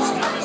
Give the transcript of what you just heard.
lost